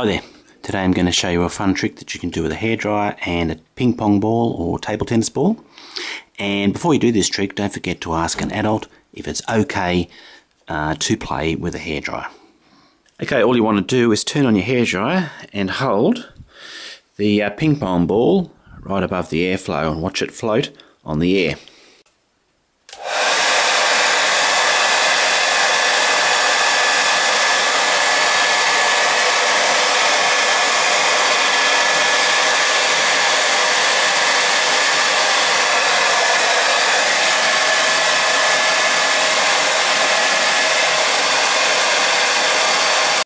Hi there. Today I'm going to show you a fun trick that you can do with a hairdryer and a ping pong ball or table tennis ball. And before you do this trick, don't forget to ask an adult if it's okay uh, to play with a hairdryer. Okay, all you want to do is turn on your hairdryer and hold the uh, ping pong ball right above the airflow and watch it float on the air.